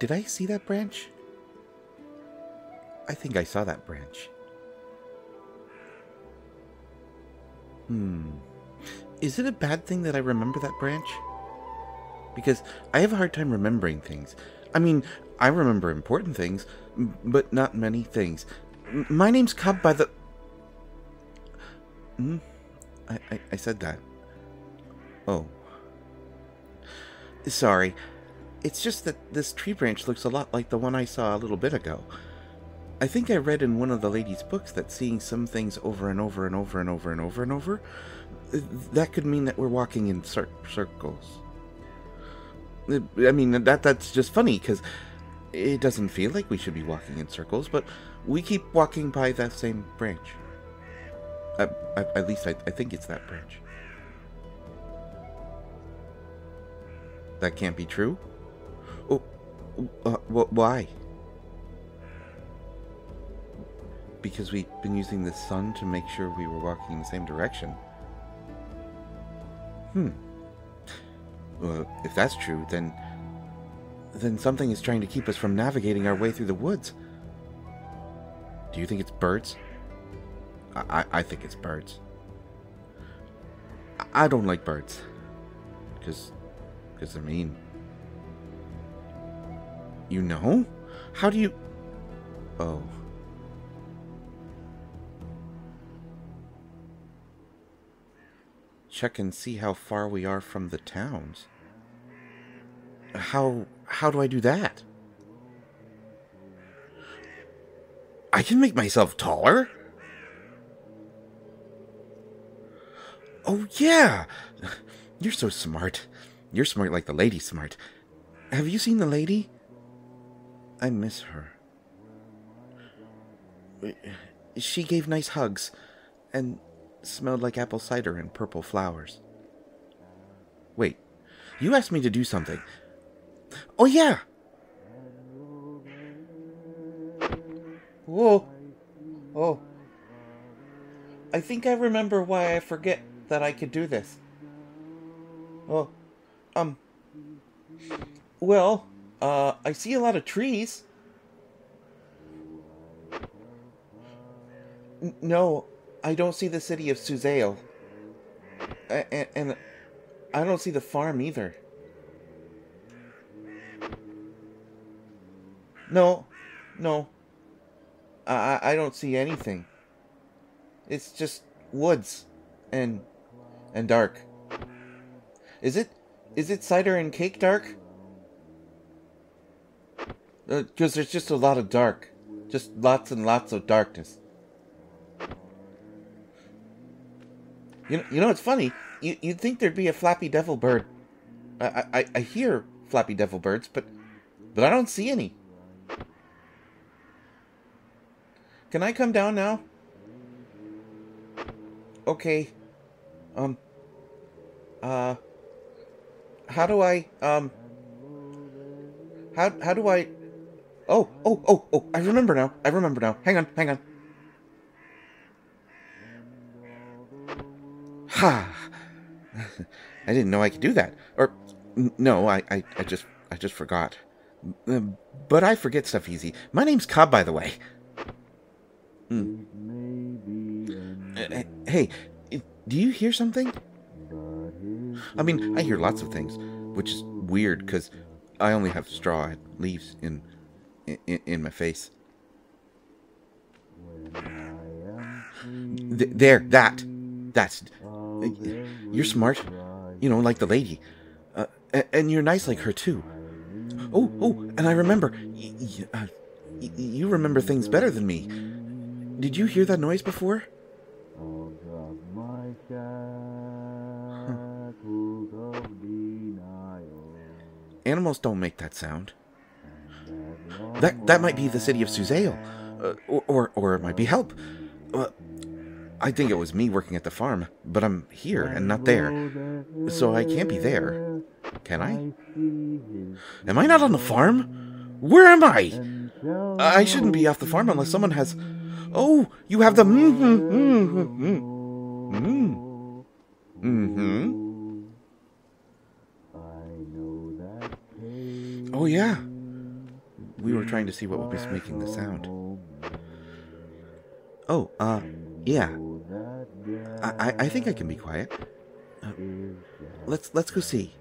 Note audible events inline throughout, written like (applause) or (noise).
did I see that branch? I think I saw that branch. Hmm. Is it a bad thing that I remember that branch? Because I have a hard time remembering things. I mean, I remember important things, but not many things. My name's Cobb by the. Hmm? I, I, I said that. Oh. Sorry. It's just that this tree branch looks a lot like the one I saw a little bit ago. I think I read in one of the lady's books that seeing some things over and over and over and over and over and over, that could mean that we're walking in cir- circles. I mean, that that's just funny because it doesn't feel like we should be walking in circles, but we keep walking by that same branch. Uh, at least I, I think it's that branch. That can't be true? Oh, uh, wh- why? Because we've been using the sun to make sure we were walking in the same direction. Hmm. Well, if that's true, then. then something is trying to keep us from navigating our way through the woods. Do you think it's birds? I, I think it's birds. I don't like birds. Because. because they're mean. You know? How do you. Oh. Check and see how far we are from the towns. How. how do I do that? I can make myself taller? Oh, yeah! You're so smart. You're smart like the lady smart. Have you seen the lady? I miss her. She gave nice hugs and smelled like apple cider and purple flowers. Wait, you asked me to do something. Oh, yeah! Whoa. Oh. I think I remember why I forget that I could do this. Oh. Um. Well, uh, I see a lot of trees. N- no, I don't see the city of Suzail. And, and I don't see the farm either. No, no. I, I don't see anything. It's just woods and and dark. Is it is it cider and cake dark? Because uh, there's just a lot of dark. Just lots and lots of darkness. You know, you know it's funny? You, you'd think there'd be a Flappy Devil bird. I, I, I hear Flappy Devil birds, but, but I don't see any. Can I come down now? Okay. Um. Uh. How do I, um. How, how do I. Oh, oh, oh, oh, I remember now. I remember now. Hang on, hang on. Ha! (laughs) I didn't know I could do that. Or, no, I, I, I just, I just forgot. But I forget stuff easy. My name's Cobb, by the way. Mm. Hey, do you hear something? I mean, I hear lots of things, which is weird because I only have straw and leaves in, in in my face. Th- there, that, that's. You're smart, you know, like the lady, uh, and you're nice like her too. Oh, oh, and I remember. Y- uh, you remember things better than me. Did you hear that noise before? Animals don't make that sound. That that might be the city of Suzail, uh, or, or, or it might be help. Uh, I think it was me working at the farm, but I'm here and not there, so I can't be there. Can I? Am I not on the farm? Where am I? I shouldn't be off the farm unless someone has. Oh, you have the. Mm-hmm, mm-hmm, mm-hmm. Mm-hmm. Oh, yeah. We were trying to see what was making the sound. Oh, uh, yeah. I, I, think I can be quiet. Uh, let's let's go see.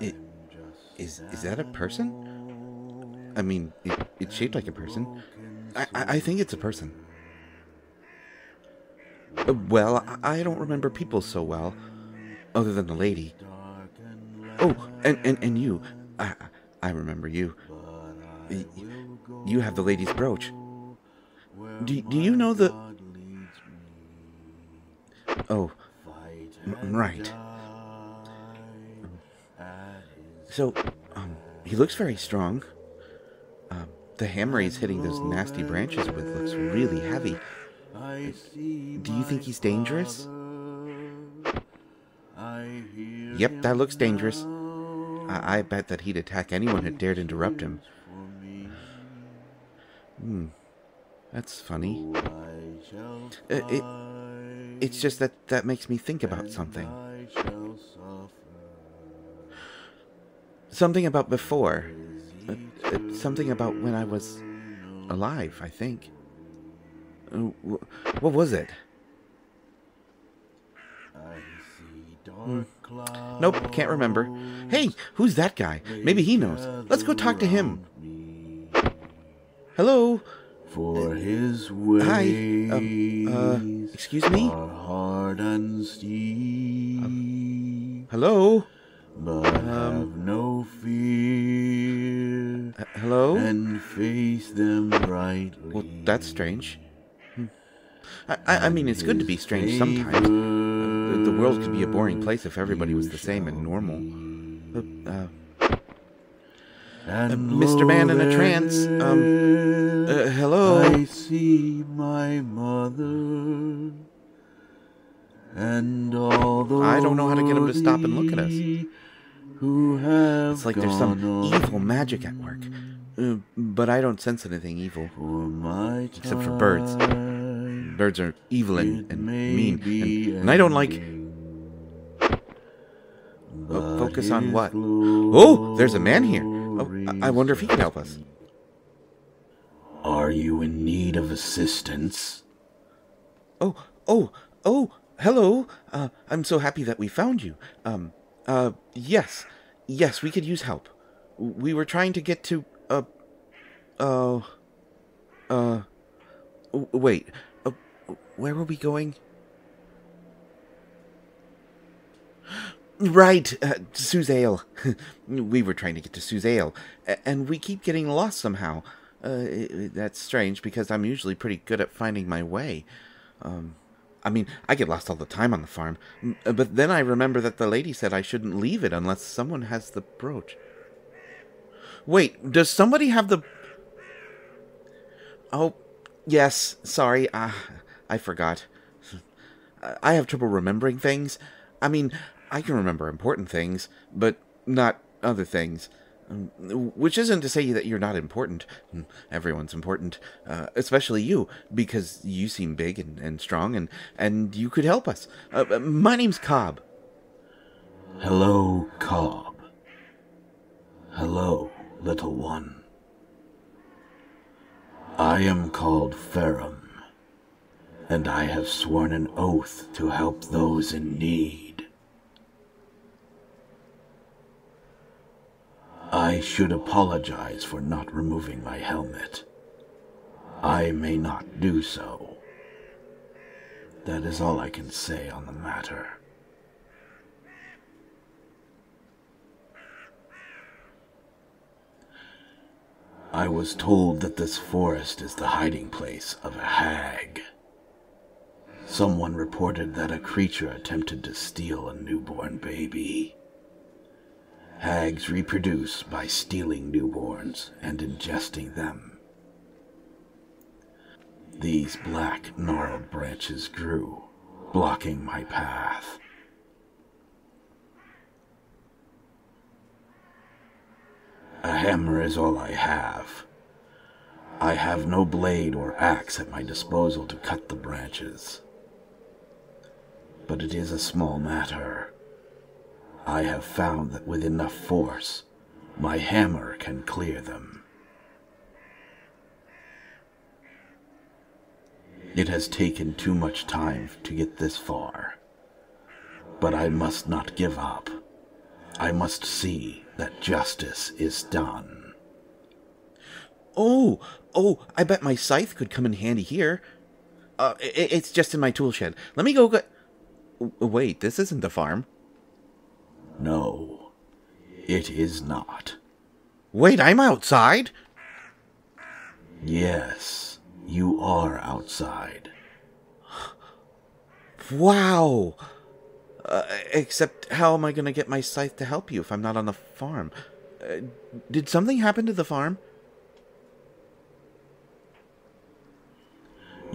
It, is is that a person? I mean, it, it's shaped like a person. I, I, I think it's a person. Well, I, I don't remember people so well, other than the lady. Oh, and, and, and you. I, I remember you. You have the lady's brooch. Do, do you know the... Oh, right. So, um, he looks very strong. Uh, the hammer he's hitting those nasty branches with looks really heavy. Do you think he's dangerous? Yep, that looks dangerous. I, I bet that he'd attack anyone who dared interrupt him. Hmm. That's funny. Uh, it, it's just that that makes me think about something. Something about before. Uh, uh, something about when I was alive, I think. What was it? Nope, can't remember. Hey, who's that guy? Maybe he knows. Let's go talk to him. Hello? For his ways Hi. Um, uh, excuse me? hard and steep, Hello? but have no fear Uh, hello? and face them brightly. Well, that's strange. I, I, I mean, it's good to be strange sometimes. Uh, the world could be a boring place if everybody was the same and normal. Uh, uh, Mr. Man in a trance, um, uh, hello? I see my mother and all the I don't know how to get him to stop and look at us. Who have It's like there's some evil magic at work. Uh, but I don't sense anything evil. for Except for birds. Birds are evil and, and mean. And, and I don't like. Uh, focus on what? Oh, there's a man here. Oh, I, wonder if he can help us. Are you in need of assistance? Oh, oh, oh, hello. Uh, I'm so happy that we found you. Um, uh, yes, yes, we could use help. We were trying to get to, uh, uh, uh, wait, where were we going? (gasps) Right, uh, Suzail. (laughs) we were trying to get to Suzail, and we keep getting lost somehow. Uh, that's strange because I'm usually pretty good at finding my way. Um, I mean, I get lost all the time on the farm, but then I remember that the lady said I shouldn't leave it unless someone has the brooch. Wait, does somebody have the. Oh, yes, sorry, uh, I forgot. I have trouble remembering things. I mean, I can remember important things, but not other things. Which isn't to say that you're not important. Everyone's important, uh, especially you, because you seem big and, and strong, and, and you could help us. Uh, uh, my name's Cobb. Hello, Cobb. Hello, little one. I am called Ferrum, and I have sworn an oath to help those in need. I should apologize for not removing my helmet. I may not do so. That is all I can say on the matter. I was told that this forest is the hiding place of a hag. Someone reported that a creature attempted to steal a newborn baby. Hags reproduce by stealing newborns and ingesting them. These black, gnarled branches grew, blocking my path. A hammer is all I have. I have no blade or axe at my disposal to cut the branches. But it is a small matter. I have found that with enough force, my hammer can clear them. It has taken too much time to get this far. But I must not give up. I must see that justice is done. Oh, oh, I bet my scythe could come in handy here. Uh, it, it's just in my tool shed. Let me go get... Wait, this isn't the farm. No, it is not. Wait, I'm outside? Yes, you are outside. Wow. Uh, except, how am I going to get my scythe to help you if I'm not on the farm? Uh, did something happen to the farm?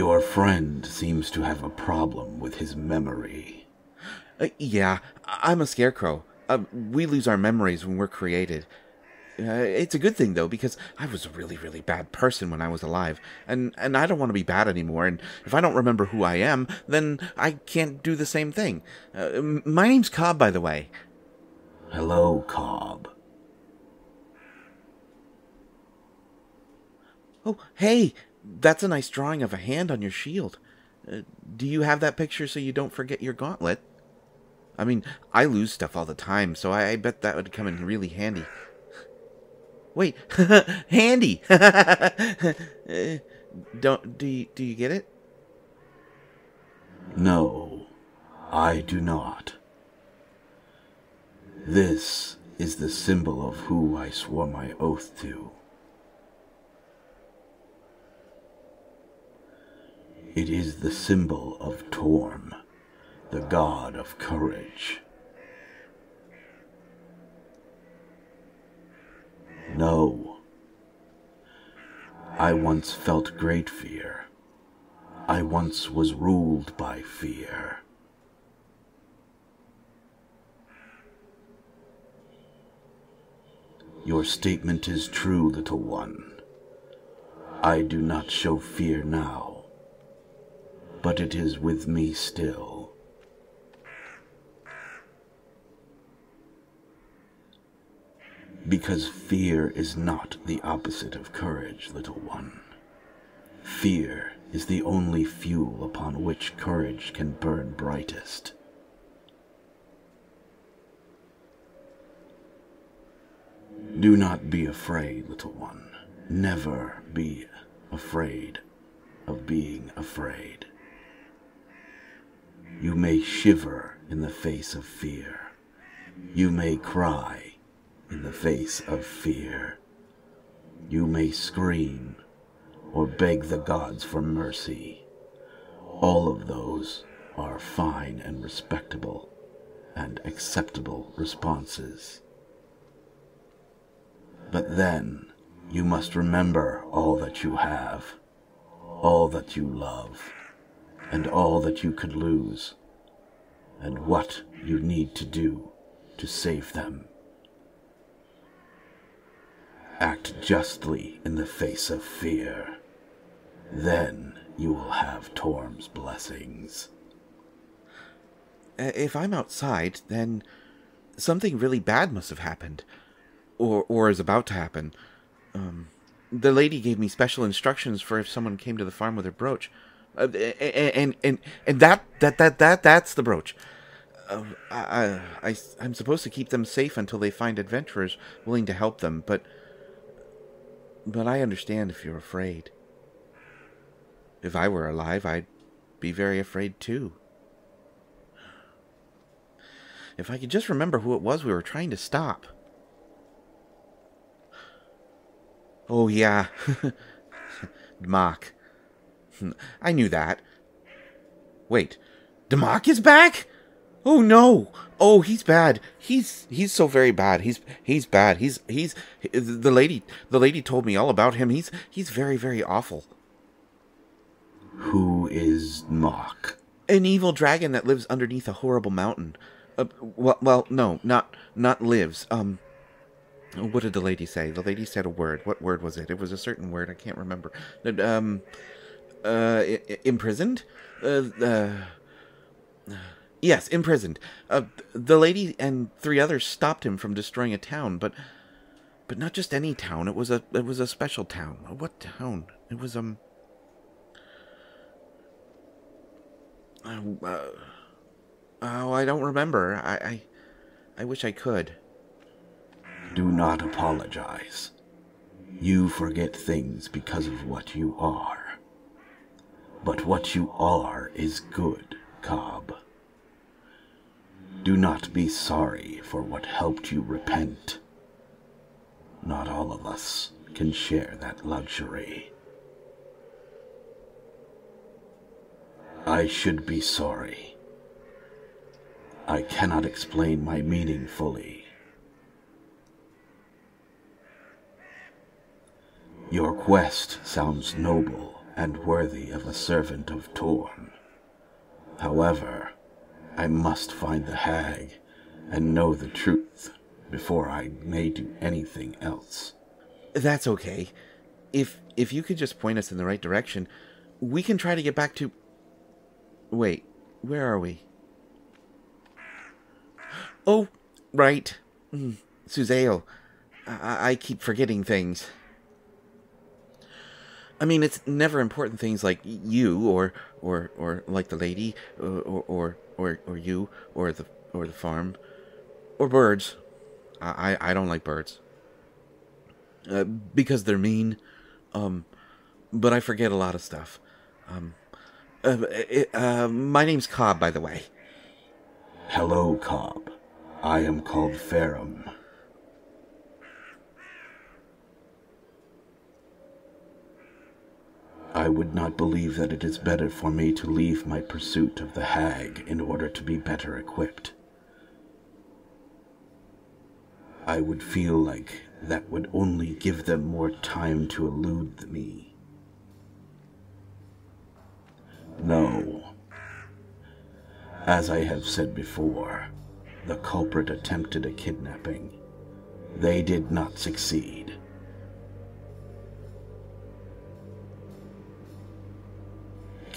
Your friend seems to have a problem with his memory. Uh, yeah, I'm a scarecrow. Uh, we lose our memories when we're created. Uh, it's a good thing though because I was a really, really bad person when I was alive, and and I don't want to be bad anymore. And if I don't remember who I am, then I can't do the same thing. Uh, my name's Cobb, by the way. Hello, Cobb. Oh, hey, that's a nice drawing of a hand on your shield. Uh, do you have that picture so you don't forget your gauntlet? I mean, I lose stuff all the time, so I, I bet that would come in really handy. Wait, (laughs) handy. (laughs) Uh, don't do you, do you get it? No, I do not. This is the symbol of who I swore my oath to. It is the symbol of Torm, the god of courage. No. I once felt great fear. I once was ruled by fear. Your statement is true, little one. I do not show fear now, but it is with me still. Because fear is not the opposite of courage, little one. Fear is the only fuel upon which courage can burn brightest. Do not be afraid, little one. Never be afraid of being afraid. You may shiver in the face of fear. You may cry in the face of fear. You may scream or beg the gods for mercy. All of those are fine and respectable and acceptable responses. But then you must remember all that you have, all that you love, and all that you could lose, and what you need to do to save them. Act justly in the face of fear. Then you will have Torm's blessings. Uh, If I'm outside, then something really bad must have happened, or or is about to happen. Um, the lady gave me special instructions for if someone came to the farm with her brooch, and and and and that that that that that's the brooch. Uh, I, I I'm supposed to keep them safe until they find adventurers willing to help them, but but I understand if you're afraid. If I were alive, I'd be very afraid too. If I could just remember who it was we were trying to stop. Oh, yeah. (laughs) Democ. (laughs) I knew that. Wait, Democ is back? Oh no! Oh, he's bad. He's he's so very bad. He's he's bad. He's he's the lady the lady told me all about him. He's he's very very awful. Who is Mock? An evil dragon that lives underneath a horrible mountain. Uh, well, well, no, not not lives. Um, what did the lady say? The lady said a word. What word was it? It was a certain word. I can't remember. Um, uh, imprisoned. Uh, uh, Yes, imprisoned. Uh, the lady and three others stopped him from destroying a town, but but not just any town. It was a it was a special town. What town? It was um. Uh, oh, I don't remember. I, I I wish I could. Do not apologize. You forget things because of what you are. But what you are is good, Cobb. Do not be sorry for what helped you repent. Not all of us can share that luxury. I should be sorry. I cannot explain my meaning fully. Your quest sounds noble and worthy of a servant of Torm. However, I must find the hag and know the truth before I may do anything else. That's okay. If if you could just point us in the right direction, we can try to get back to. Wait, where are we? Oh, right. Mm, Suzail. I, I keep forgetting things. I mean, it's never important things like you or or or like the lady or or or, or you or the or the farm or birds. I I don't like birds uh, because they're mean. Um, but I forget a lot of stuff. Um, uh, it, uh, my name's Cobb, by the way. Hello, Cobb. I am called Ferrum. I would not believe that it is better for me to leave my pursuit of the hag in order to be better equipped. I would feel like that would only give them more time to elude me. No. As I have said before, the culprit attempted a kidnapping. They did not succeed.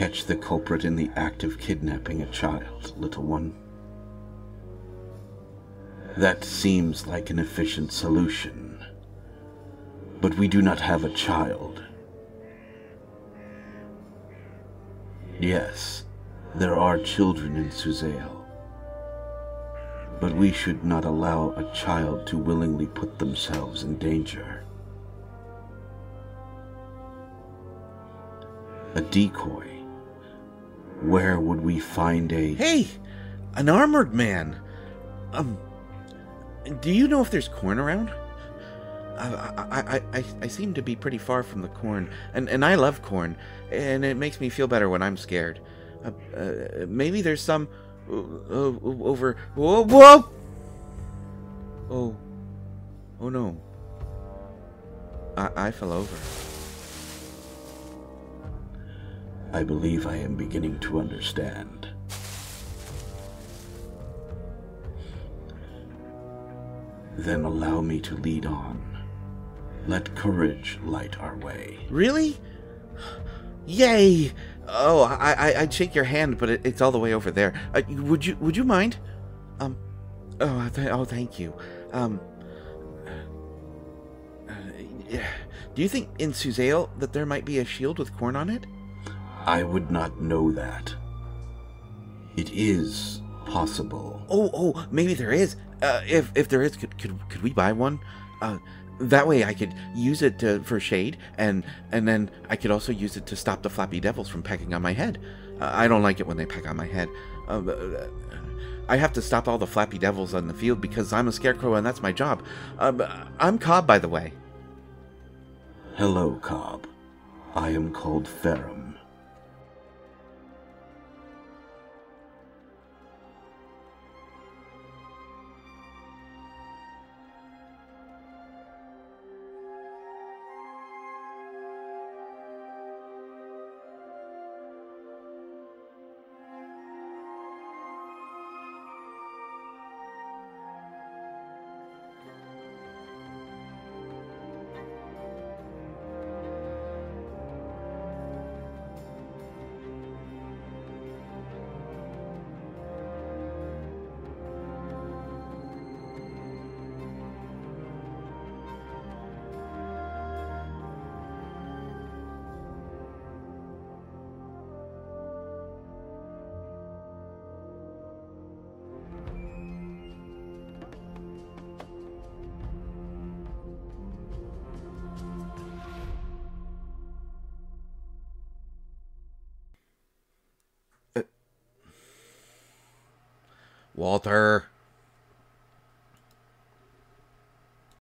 Catch the culprit in the act of kidnapping a child, little one. That seems like an efficient solution. But we do not have a child. Yes, there are children in Suzail. But we should not allow a child to willingly put themselves in danger. A decoy. Where would we find a... Hey! An armored man! Um, do you know if there's corn around? I, I, I, I, seem to be pretty far from the corn, and, and I love corn, and it makes me feel better when I'm scared. Uh, uh, maybe there's some uh over. Whoa, whoa! Oh, oh no! I, I fell over. I believe I am beginning to understand. Then allow me to lead on. Let courage light our way. Really? Yay! Oh, I, I I'd shake your hand, but it, it's all the way over there. Uh, would you Would you mind? Um. Oh, th- oh, thank you. Um. Uh, do you think in Suzail that there might be a shield with corn on it? I would not know that. It is possible. Oh, oh, maybe there is. Uh, if if there is, could could, could we buy one? Uh, that way I could use it to, for shade, and and then I could also use it to stop the flappy devils from pecking on my head. Uh, I don't like it when they peck on my head. Uh, uh, I have to stop all the flappy devils on the field because I'm a scarecrow and that's my job. Um, I'm Cobb, by the way. Hello, Cobb. I am called Ferrum. Walter.